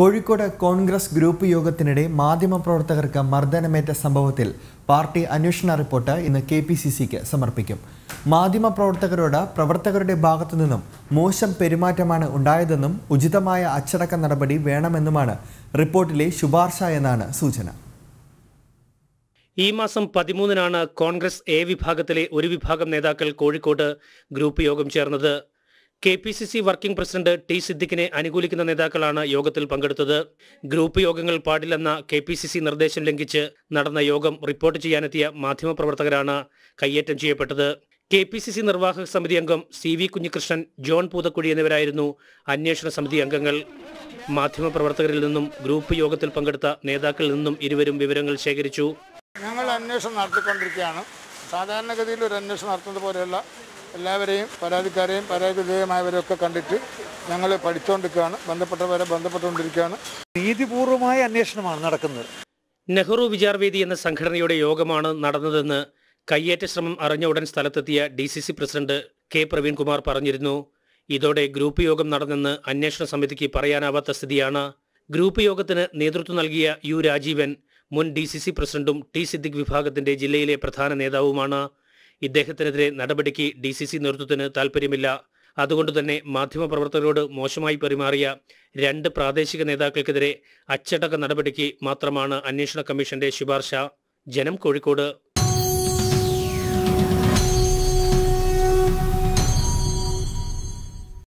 Kozhikode Congress group യോഗത്തിനിടെ മാധ്യമപ്രവർത്തകർക്ക് മർദ്ദനമേറ്റ സംഭവത്തിൽ പാർട്ടി അന്വേഷണ റിപ്പോർട്ട് ഇന്ന് കെ പി സി സിക്ക് സമർപ്പിക്കും. മാധ്യമപ്രവർത്തകരോട് പ്രവർത്തകരുടെ ഭാഗത്തു നിന്നും മോശം പെരുമാറ്റമാണ് ഉണ്ടായതെന്നും ഉചിതമായ അച്ചടക്ക നടപടി വേണമെന്നുമാണ് റിപ്പോർട്ടിലെ ശുപാർശ എന്നാണ് സൂചന. ഈ മാസം പതിമൂന്നിനാണ് കോൺഗ്രസ് എ വിഭാഗത്തിലെ ഒരു വിഭാഗം നേതാക്കൾ കോഴിക്കോട് ഗ്രൂപ്പ് യോഗം ചേർന്നത്. K P C C working president T സിദ്ദിഖിനെ അനുകൂലിക്കുന്ന നേതാക്കളാണ് യോഗത്തിൽ പങ്കെടുത്തത്. ഗ്രൂപ്പ് യോഗങ്ങൾ പാടില്ലെന്ന കെ പി സി സി നിർദ്ദേശം ലംഘിച്ച് നടന്ന യോഗം റിപ്പോർട്ട് ചെയ്യാനെത്തിയ മാധ്യമപ്രവർത്തകരാണ് കയ്യേറ്റം ചെയ്യപ്പെട്ടത്. കെ പി സി സി നിർവാഹക സമിതി അംഗം C V Kunhikrishnan John Poothakuzhi എന്നിവരായിരുന്നു അന്വേഷണ സമിതി അംഗങ്ങൾ. മാധ്യമപ്രവർത്തകരിൽ നിന്നും ഗ്രൂപ്പ് യോഗത്തിൽ പങ്കെടുത്ത നേതാക്കളിൽ നിന്നും ഇരുവരും വിവരങ്ങൾ ശേഖരിച്ചു. ഞങ്ങൾ അന്വേഷണം നടത്തിക്കൊണ്ടിരിക്കുകയാണ്. സാധാരണഗതിയിൽ ഒരു അന്വേഷണം നടത്തുന്നത് പോലെയുള്ള എല്ലാവരെയും പരാതിക്കാരെയും പരാതി വിധേയമായവരെയൊക്കെ കണ്ടിട്ട് ഞങ്ങൾ പഠിച്ചുകൊണ്ടിരിക്കുകയാണ് ബന്ധപ്പെട്ടവരെ ബന്ധപ്പെട്ടുകൊണ്ടിരിക്കുകയാണ്. നീതിപൂർവമായ അന്വേഷണമാണ് നടക്കുന്നത്. നെഹ്റു വിചാർവേദി എന്ന സംഘടനയുടെ യോഗമാണ് നടന്നതെന്ന് കയ്യേറ്റ ശ്രമം അറിഞ്ഞ ഉടൻ സ്ഥലത്തെത്തിയ D C C president K. Praveenkumar പറഞ്ഞിരുന്നു. ഇതോടെ ഗ്രൂപ്പ് യോഗം നടന്നെന്ന് അന്വേഷണ സമിതിക്ക് പറയാനാവാത്ത സ്ഥിതിയാണ്. ഗ്രൂപ്പ് യോഗത്തിന് നേതൃത്വം നൽകിയ യു രാജീവൻ മുൻ ഡി സി സി പ്രസിഡന്റും ടി സിദ്ദിഖ് വിഭാഗത്തിന്റെ ജില്ലയിലെ പ്രധാന നേതാവുമാണ്. ഇദ്ദേഹത്തിനെതിരെ നടപടിക്ക് ഡി സി സി നേതൃത്വത്തിന് താൽപ്പര്യമില്ല. അതുകൊണ്ട് തന്നെ മാധ്യമപ്രവർത്തകരോട് മോശമായി പെരുമാറിയ രണ്ട് പ്രാദേശിക നേതാക്കൾക്കെതിരെ അച്ചടക്ക നടപടിക്ക് മാത്രമാണ് അന്വേഷണ കമ്മീഷന്റെ ശുപാർശ. ജനം കോഴിക്കോട്.